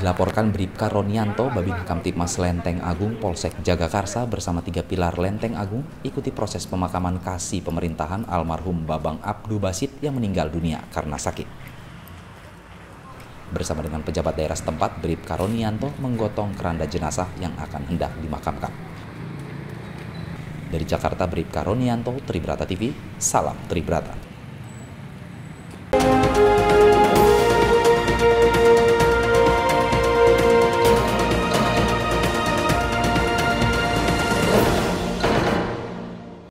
Dilaporkan Bribka Ronianto, Babin Kamtipmas Lenteng Agung Polsek Jagakarsa bersama tiga pilar Lenteng Agung ikuti proses pemakaman kasih pemerintahan almarhum Babang Abdu Basit yang meninggal dunia karena sakit. Bersama dengan pejabat daerah setempat, Bribka Ronianto menggotong keranda jenazah yang akan hendak dimakamkan. Dari Jakarta, Bribka Ronianto, Tribrata TV, Salam Tribrata.